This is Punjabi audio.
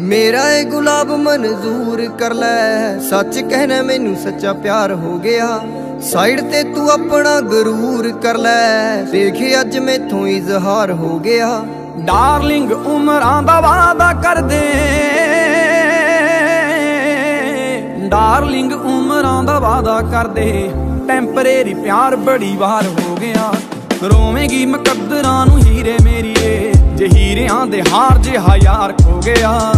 ਮੇਰਾ ਇਹ ਗੁਲਾਬ ਮਨਜ਼ੂਰ ਕਰ ਲੈ। ਸੱਚ ਕਹਿਣਾ ਮੈਨੂੰ ਸੱਚਾ ਪਿਆਰ ਹੋ ਗਿਆ। ਸਾਈਡ ਤੇ ਤੂੰ ਆਪਣਾ ਗਰੂਰ ਕਰ ਲੈ। ਦੇਖ ਅੱਜ ਮੈਥੋਂ ਇਜ਼ਹਾਰ ਹੋ ਗਿਆ। ਡਾਰਲਿੰਗ ਉਮਰਾਂ ਦਾ ਵਾਦਾ ਕਰਦੇ। ਡਾਰਲਿੰਗ ਉਮਰਾਂ ਦਾ ਵਾਦਾ ਕਰਦੇ। ਟੈਂਪਰੇਰੀ ਪਿਆਰ ਬੜੀ ਵਾਰ ਹੋ ਗਿਆ। ਰੋਵੇਂਗੀ ਮੁਕੱਦਰਾਂ ਨੂੰ ਹੀਰੇ ਮੇਰੀਏ। ਜੇ ਹੀਰਿਆਂ ਦੇ ਹਾਰ ਜਿਹਾ ਯਾਰ ਖੋ ਗਿਆ।